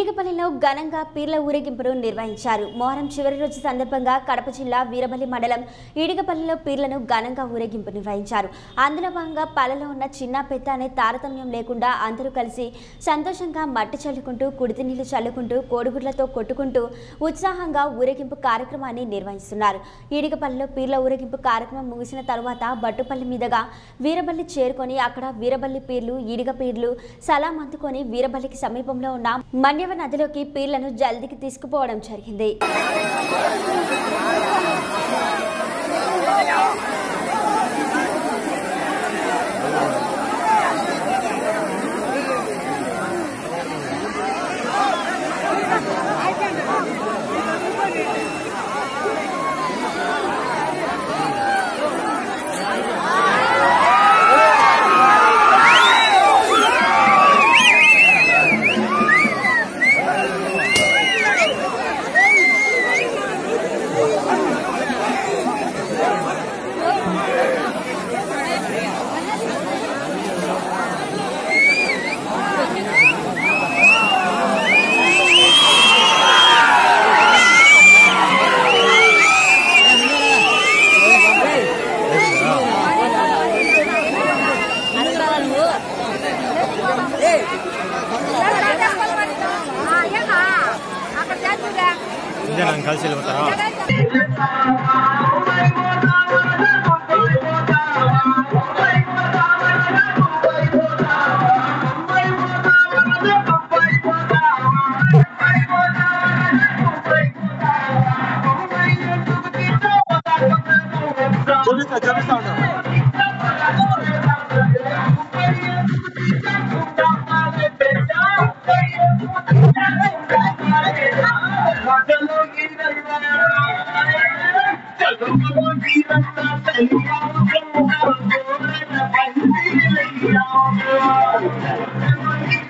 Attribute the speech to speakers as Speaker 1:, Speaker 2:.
Speaker 1: ఈడిగపల్లిలో ఘనంగా పీర్ల ఊరేగింపును నిర్వహించారు. మొహరం చివరి రోజు సందర్భంగా కడప జిల్లా వీరబల్లి మండలం ఈడిగపల్లిలో పీర్లను ఘనంగా ఊరేగింపు నిర్వహించారు. అందులో భాగంగా పల్లెలో ఉన్న చిన్న పెద్ద అనే తారతమ్యం లేకుండా అందరూ కలిసి సంతోషంగా మట్టి చల్లుకుంటూ కుడితి నీళ్ళు చల్లుకుంటూ కోడిగుడ్లతో కొట్టుకుంటూ ఉత్సాహంగా ఊరేగింపు కార్యక్రమాన్ని నిర్వహిస్తున్నారు. ఈడిగపల్లిలో పీర్ల ఊరేగింపు కార్యక్రమం ముగిసిన తర్వాత బట్టుపల్లి మీదుగా వీరబల్లి చేరుకొని అక్కడ వీరబల్లి పీర్లు ఈడిగ పీర్లు సలాం అందుకొని వీరబల్లికి సమీపంలో ఉన్న మన్యవ నదిలోకి పీర్లను జల్దికి తీసుకుపోవడం జరిగింది.
Speaker 2: ಇದೆ ನಾನು ಕಳಿಸಿಲ್ಲ ಗೊತ್ತಾ
Speaker 3: 저기 있다 저기 있다 Thank you.